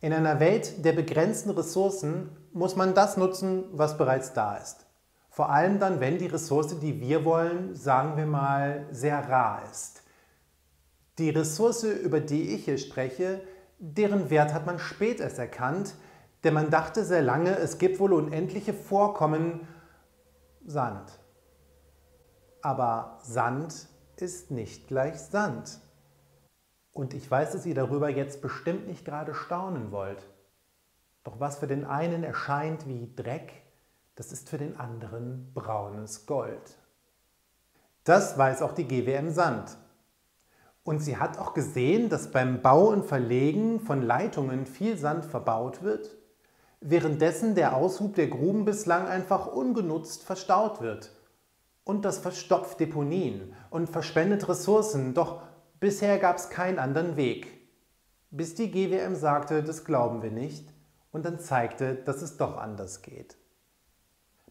In einer Welt der begrenzten Ressourcen muss man das nutzen, was bereits da ist. Vor allem dann, wenn die Ressource, die wir wollen, sagen wir mal, sehr rar ist. Die Ressource, über die ich hier spreche, deren Wert hat man spät erst erkannt, denn man dachte sehr lange, es gibt wohl unendliche Vorkommen Sand. Aber Sand ist nicht gleich Sand. Und ich weiß, dass ihr darüber jetzt bestimmt nicht gerade staunen wollt. Doch was für den einen erscheint wie Dreck, das ist für den anderen braunes Gold. Das weiß auch die GWM Sand. Und sie hat auch gesehen, dass beim Bau und Verlegen von Leitungen viel Sand verbaut wird, währenddessen der Aushub der Gruben bislang einfach ungenutzt verstaut wird. Und das verstopft Deponien und verschwendet Ressourcen, doch Bisher gab es keinen anderen Weg, bis die GWM sagte, das glauben wir nicht und dann zeigte, dass es doch anders geht.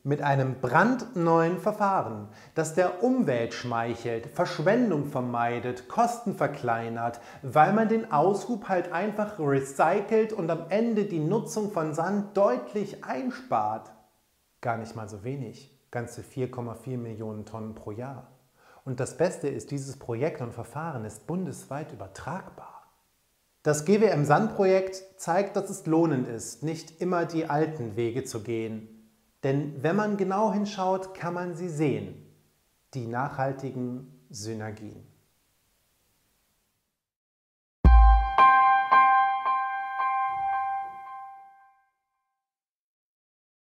Mit einem brandneuen Verfahren, das der Umwelt schmeichelt, Verschwendung vermeidet, Kosten verkleinert, weil man den Aushub halt einfach recycelt und am Ende die Nutzung von Sand deutlich einspart. Gar nicht mal so wenig, ganze 4,4 Millionen Tonnen pro Jahr. Und das Beste ist, dieses Projekt und Verfahren ist bundesweit übertragbar. Das GWM Sand-Projekt zeigt, dass es lohnend ist, nicht immer die alten Wege zu gehen. Denn wenn man genau hinschaut, kann man sie sehen, die nachhaltigen Synergien.